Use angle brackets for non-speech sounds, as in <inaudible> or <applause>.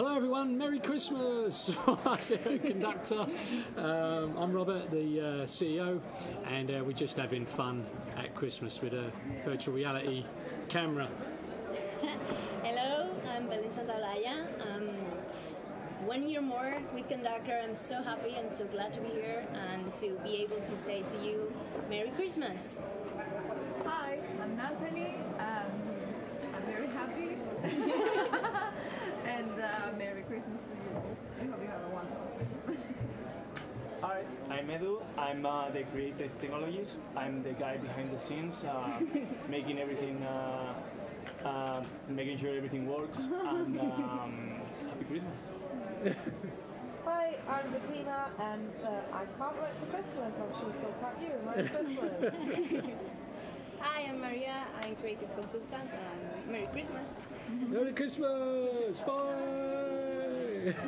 Hello, everyone. Merry Christmas. <laughs> Conducttr. Um, I'm Robert, the uh, CEO, and uh, we're just having fun at Christmas with a virtual reality camera. <laughs> Hello, I'm Belén Santaolalla. Um, one year more with Conducttr. I'm so happy and so glad to be here and to be able to say to you, Merry Christmas. Hi, I'm Natalie. Um, I'm very happy. and uh, Merry Christmas to you. I hope you have a wonderful time. Hi, I'm Edu. I'm uh, the creative technologist. I'm the guy behind the scenes, uh, <laughs> making everything, uh, uh, making sure everything works. <laughs> And um, happy Christmas. <laughs> Hi, I'm Bettina, and uh, I can't wait for Christmas. I'm sure so can't you. Merry Christmas. Hi, I'm Maria. I'm creative consultant and Merry Christmas. Merry Christmas. Bye.